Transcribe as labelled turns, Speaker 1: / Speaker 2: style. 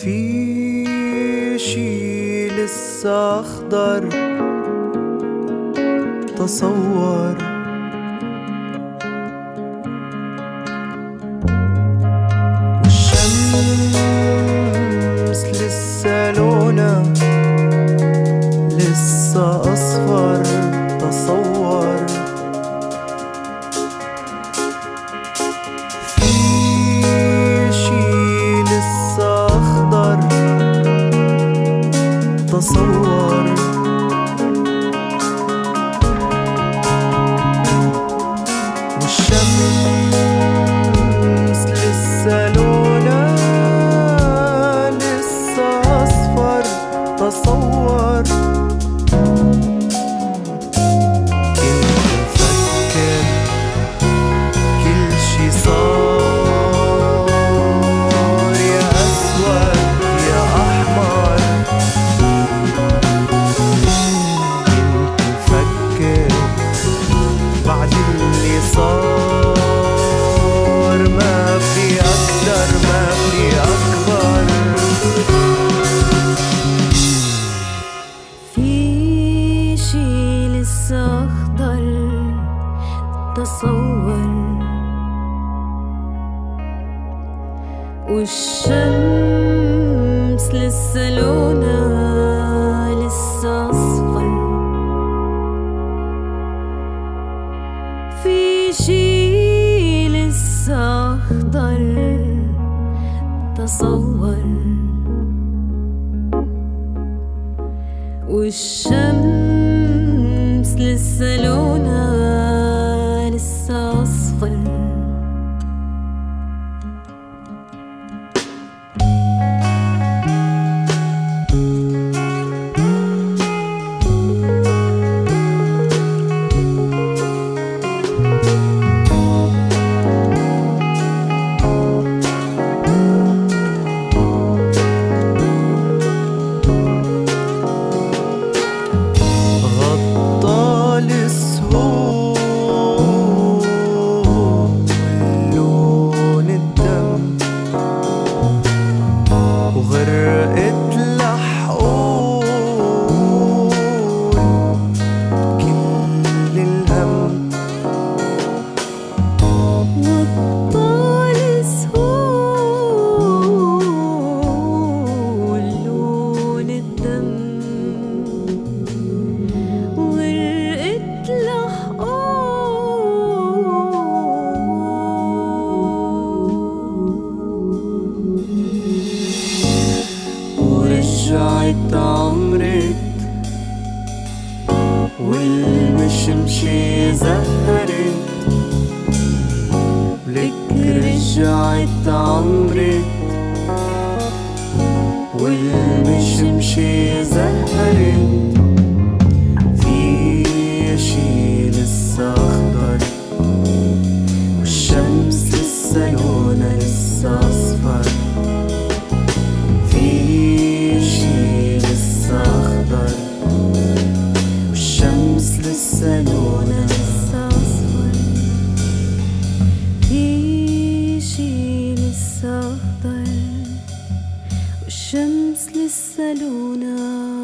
Speaker 1: في شي لسه أخضر تصور. والشمس لسه لونها لسه أصفر تصور. so والشمس لسه لونها لسه أصفر. في
Speaker 2: شي لسه أخضر تصور. والشمس لسه لونها
Speaker 1: تمشي زهري لك رجعت عمري. والمشمشي
Speaker 2: زهري يسألونا